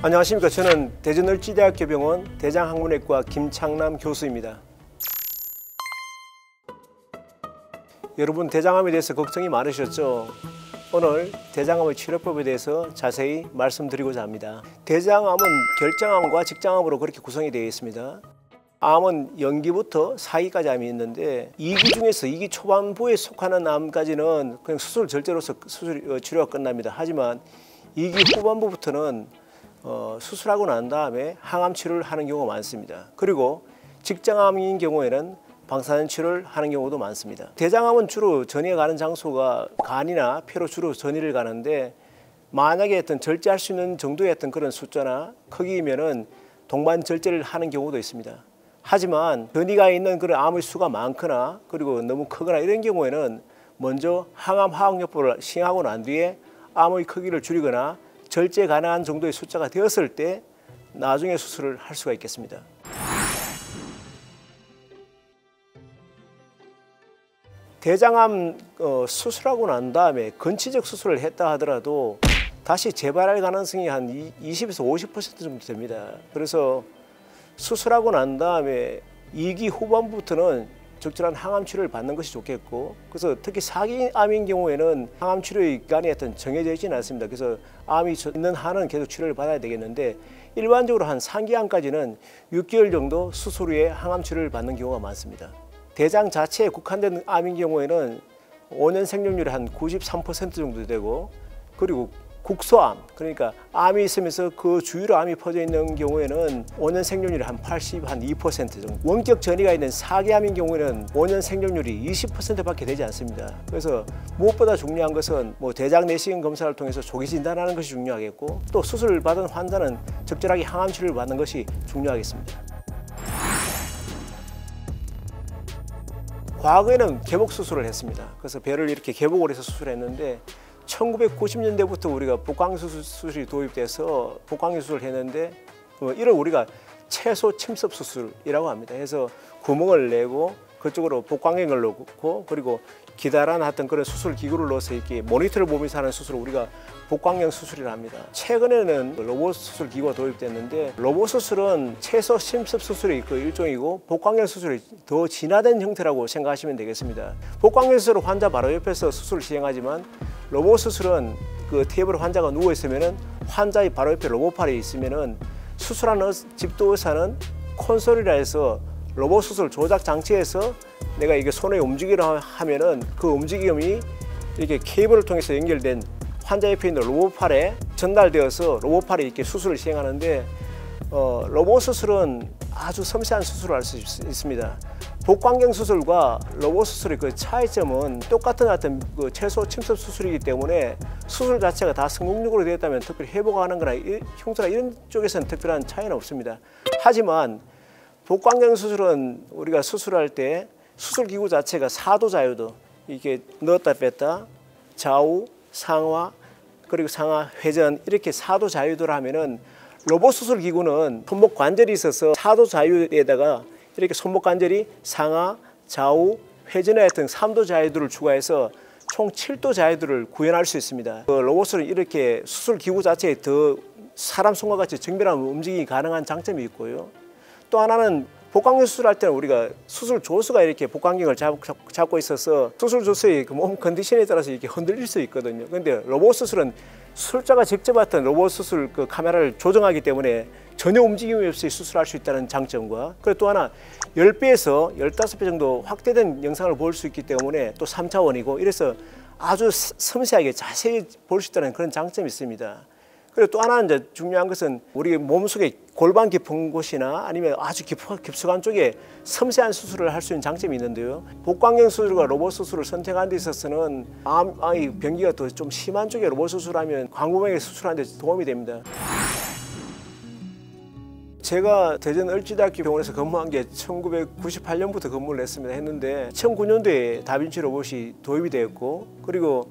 안녕하십니까. 저는 대전을지대학교 병원 대장학문외과 김창남 교수입니다. 여러분 대장암에 대해서 걱정이 많으셨죠? 오늘 대장암의 치료법에 대해서 자세히 말씀드리고자 합니다. 대장암은 결장암과 직장암으로 그렇게 구성이 되어 있습니다. 암은 연기부터 사기까지 암이 있는데 2기 중에서 2기 초반부에 속하는 암까지는 그냥 수술 절제로서 수술 어, 치료가 끝납니다. 하지만 2기 후반부부터는 어, 수술하고 난 다음에 항암 치료를 하는 경우가 많습니다. 그리고 직장암인 경우에는 방사선 치료를 하는 경우도 많습니다. 대장암은 주로 전이가 가는 장소가 간이나 폐로 주로 전이를 가는데 만약에 어떤 절제할 수 있는 정도의 어떤 그런 숫자나 크기면은 동반 절제를 하는 경우도 있습니다. 하지만 전이가 있는 그런 암의 수가 많거나 그리고 너무 크거나 이런 경우에는 먼저 항암 화학요법을 시행하고 난 뒤에 암의 크기를 줄이거나 절제 가능한 정도의 숫자가 되었을 때 나중에 수술을 할 수가 있겠습니다. 대장암 어, 수술하고 난 다음에 건치적 수술을 했다 하더라도 다시 재발할 가능성이 한 20에서 50% 정도 됩니다. 그래서 수술하고 난 다음에 2기 후반부터는 적절한 항암 치료를 받는 것이 좋겠고 그래서 특히 사기암인 경우에는 항암 치료의 기간이 어떤 정해져 있지는 않습니다. 그래서 암이 있는 한은 계속 치료를 받아야 되겠는데 일반적으로 한 3기암까지는 6개월 정도 수술 후에 항암 치료를 받는 경우가 많습니다. 대장 자체에 국한된 암인 경우에는 5년 생존율이 한 93% 정도 되고 그리고 국소암 그러니까 암이 있으면서 그 주위로 암이 퍼져 있는 경우에는 5년 생존율이 한 80, 한 2% 정도. 원격 전이가 있는 사기암인 경우에는 5년 생존율이 20%밖에 되지 않습니다. 그래서 무엇보다 중요한 것은 뭐 대장 내시경 검사를 통해서 조기 진단하는 것이 중요하겠고 또 수술을 받은 환자는 적절하게 항암 치료를 받는 것이 중요하겠습니다. 과거에는 개복 수술을 했습니다. 그래서 배를 이렇게 개복을 해서 수술했는데 1990년대부터 우리가 복강수술이 도입돼서 복강수 술을 했는데 뭐 이를 우리가 채소 침습 수술이라고 합니다. 해서 구멍을 내고 그쪽으로 복강경을 넣고 그리고 기다란 하던 그런 수술 기구를 넣어서 이렇게 모니터를 보면서 하는 수술을 우리가 복강경 수술이라 합니다. 최근에는 로봇 수술 기구가 도입됐는데 로봇 수술은 채소 침습 수술이 그 일종이고 복강경 수술이 더 진화된 형태라고 생각하시면 되겠습니다. 복강경 수술은 환자 바로 옆에서 수술을 시행하지만 로봇 수술은 그 테이블에 환자가 누워 있으면은 환자의 바로 옆에 로봇팔이 있으면은 수술하는 집도 의사는 콘솔이라 해서 로봇 수술 조작 장치에서 내가 이게 손에 움직이려 하면은 그 움직임이 이렇게 케이블을 통해서 연결된 환자 옆에 있는 로봇팔에 전달되어서 로봇팔이 이렇게 수술을 시행하는데 어, 로봇 수술은 아주 섬세한 수술을 할 수 있습니다. 복광경 수술과 로봇 수술의 그 차이점은 똑같은 같은 그 채소 침습 수술이기 때문에 수술 자체가 다 성공적으로 되었다면 특별히 회복하는 거나 흉터나 이런 쪽에서는 특별한 차이는 없습니다. 하지만 복광경 수술은 우리가 수술할 때 수술 기구 자체가 사도 자유도 이게 넣었다 뺐다 좌우 상하 그리고 상하 회전 이렇게 사도 자유도를 하면은 로봇 수술 기구는 손목 관절이 있어서 사도 자유에다가 이렇게 손목 관절이 상하, 좌우, 회전에 하여튼 3도 자유도를 추가해서 총 7도 자유도를 구현할 수 있습니다. 그 로봇은 이렇게 수술 기구 자체에 더 사람 손과 같이 정밀한 움직임이 가능한 장점이 있고요. 또 하나는 복강경 수술할 때는 우리가 수술 조수가 이렇게 복강경을 잡, 고 있어서 수술 조수의 그몸 컨디션에 따라서 이렇게 흔들릴 수 있거든요. 근데 로봇 수술은 수술자가 직접 했던 로봇 수술 그 카메라를 조정하기 때문에 전혀 움직임이 없이 수술할 수 있다는 장점과 그리고 또 하나 10배에서 15배 정도 확대된 영상을 볼 수 있기 때문에 또 3차원이고 이래서 아주 섬세하게 자세히 볼 수 있다는 그런 장점이 있습니다. 그리고 또 하나 이제 중요한 것은 우리 몸속에 골반 깊은 곳이나 아니면 아주 깊 숙한 쪽에 섬세한 수술을 할 수 있는 장점이 있는데요. 복강경 수술과 로봇 수술을 선택하는 데 있어서는 암의 병기가 더 좀 심한 쪽에 로봇 수술하면 광구병에 수술하는 데 도움이 됩니다. 제가 대전 을지대학교 병원에서 근무한 게 1998년부터 근무를 했습니다. 했는데 2009년도에 다빈치 로봇이 도입이 되었고 그리고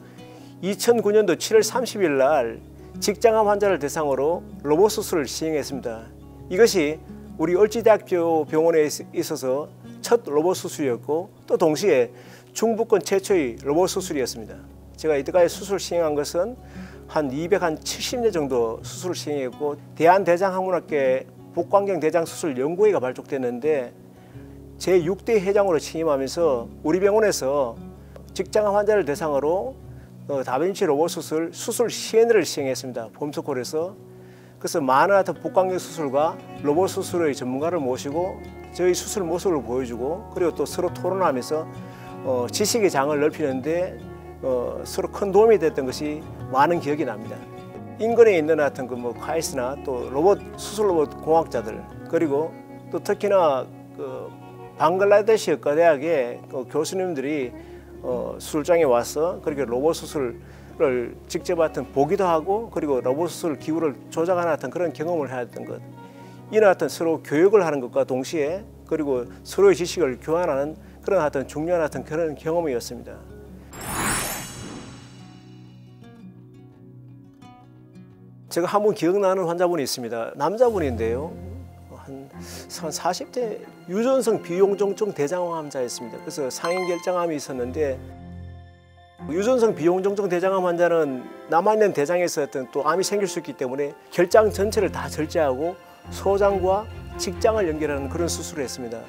2009년도 7월 30일 날 직장암 환자를 대상으로 로봇 수술을 시행했습니다. 이것이 우리 을지대학교 병원에 있어서 첫 로봇 수술이었고 또 동시에 중부권 최초의 로봇 수술이었습니다. 제가 이때까지 수술 시행한 것은 한 270년 정도 수술을 시행했고 대한대장학문학회 복광경 대장 수술 연구회가 발족됐는데 제 6대 회장으로 취임하면서 우리 병원에서 직장암 환자를 대상으로 어, 다빈치 로봇 수술 수술 시연을 시행했습니다. 봄스콜에서 그래서 하여튼 복광경 수술과 로봇 수술의 전문가를 모시고 저희 수술 모습을 보여주고 그리고 또 서로 토론하면서 어, 지식의 장을 넓히는데 어, 서로 큰 도움이 됐던 것이 많은 기억이 납니다. 인근에 있는 하여튼 그뭐 카이스나 또 로봇 수술 로봇 공학자들 그리고 또 특히나 그 방글라데시 의과대학의 그 교수님들이 어, 수술장에 와서 그렇게 로봇 수술을 직접 하여튼 보기도 하고 그리고 로봇 수술 기구를 조작하는 하여튼 그런 경험을 해야 했던 것. 이는 하여튼 서로 교육을 하는 것과 동시에 그리고 서로의 지식을 교환하는 그런 하여튼 중요한 하여튼 그런 경험이었습니다. 제가 한분 기억나는 환자분이 있습니다. 남자분인데요. 한, 한 40대 유전성 비용종증 대장암 환자였습니다. 그래서 상인결장암이 있었는데 유전성 비용종증 대장암 환자는 남아있는 대장에서 어떤 또 암이 생길 수 있기 때문에 결장 전체를 다 절제하고 소장과 직장을 연결하는 그런 수술을 했습니다.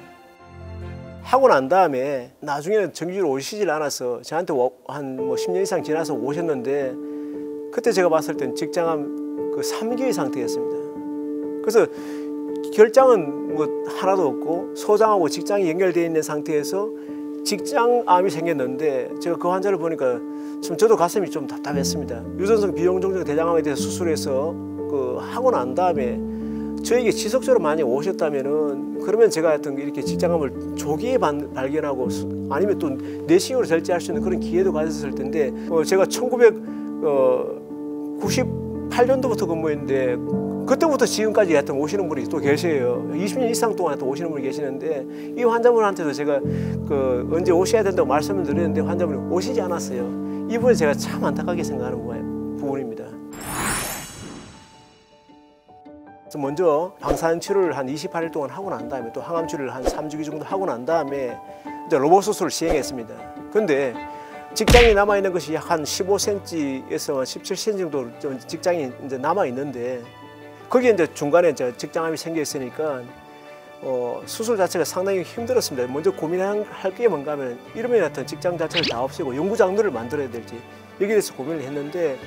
하고 난 다음에 나중에는 정규로 오시질 않아서 저한테 한뭐 10년 이상 지나서 오셨는데 그때 제가 봤을 땐 직장암 그 3기의 상태였습니다. 그래서 결장은 뭐 하나도 없고 소장하고 직장이 연결되어 있는 상태에서 직장암이 생겼는데 제가 그 환자를 보니까 좀 저도 가슴이 좀 답답했습니다. 유전성 비용종적 대장암에 대해서 수술해서 그 하고 난 다음에 저에게 지속적으로 많이 오셨다면은 그러면 제가 하여튼 이렇게 직장암을 조기에 반, 발견하고 아니면 또 내시경으로 절제할 수 있는 그런 기회도 가졌을 텐데 어, 제가 1998년도부터 근무했는데 그때부터 지금까지 하여튼 오시는 분이 또 계세요. 20년 이상 동안 또 오시는 분이 계시는데 이 환자분한테도 제가 그 언제 오셔야 된다고 말씀을 드렸는데 환자분이 오시지 않았어요. 이분이 제가 참 안타깝게 생각하는 부분입니다. 먼저 방사선 치료를 한 28일 동안 하고 난 다음에 또 항암 치료를 한 3주기 정도 하고 난 다음에 이제 로봇 수술을 시행했습니다. 근데 직장이 남아 있는 것이 한 15cm에서 17cm 정도 직장이 이제 남아 있는데 거기에 이제 중간에 이제 직장암이 생겨 있으니까 어, 수술 자체가 상당히 힘들었습니다. 먼저 고민할 게 뭔가 하면 이러면 하여튼 직장 자체를 다 없애고 연구 장르를 만들어야 될지 여기에 대해서 고민을 했는데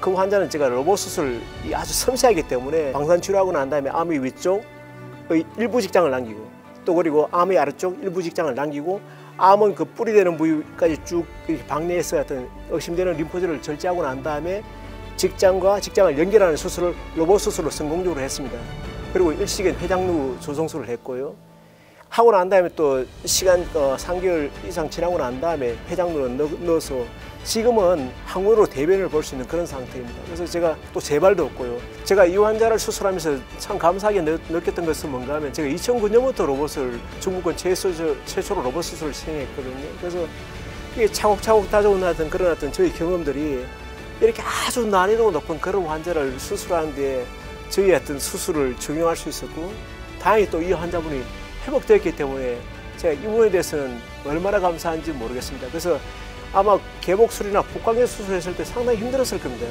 그 환자는 제가 로봇 수술이 아주 섬세하기 때문에 방사선 치료하고 난 다음에 암의 위쪽의 일부 직장을 남기고 또 그리고 암의 아래쪽 일부 직장을 남기고 암은 그 뿌리 되는 부위까지 쭉 방내에서 어떤 의심되는 림포질을 절제하고 난 다음에 직장과 직장을 연결하는 수술을 로봇 수술로 성공적으로 했습니다. 그리고 일시간 회장루 조성술을 했고요. 하고 난 다음에 또 시간 어, 3개월 이상 지나고 난 다음에 회장루를 넣어서 지금은 항우로 대변을 볼 수 있는 그런 상태입니다. 그래서 제가 또 재발도 없고요. 제가 이 환자를 수술하면서 참 감사하게 느, 꼈던 것은 뭔가 하면 제가 2009년부터 로봇을 중국권 최초, 최초로 로봇 수술을 시행했거든요. 그래서 이게 차곡차곡 다져온 그런 어떤 저희 경험들이 이렇게 아주 난이도 높은 그런 환자를 수술하는 데 저희 어떤 수술을 적용할 수 있었고 다행히 또 이 환자분이 회복되었기 때문에 제가 이 부분에 대해서는 얼마나 감사한지 모르겠습니다. 그래서 아마 개복술이나 복강경 수술했을 때 상당히 힘들었을 겁니다.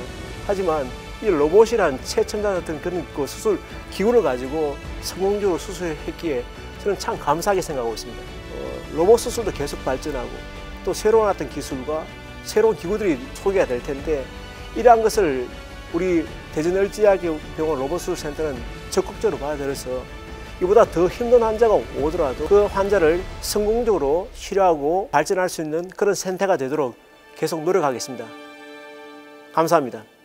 하지만 이 로봇이란 최첨단 같은 그런 그 수술 기구를 가지고 성공적으로 수술했기에 저는 참 감사하게 생각하고 있습니다. 어, 로봇 수술도 계속 발전하고 또 새로운 어떤 기술과 새로운 기구들이 소개가 될 텐데 이러한 것을 우리 대전을지학병원 로봇수술센터는 적극적으로 받아들여서 이보다 더 힘든 환자가 오더라도 그 환자를 성공적으로 치료하고 발전할 수 있는 그런 센터가 되도록 계속 노력하겠습니다. 감사합니다.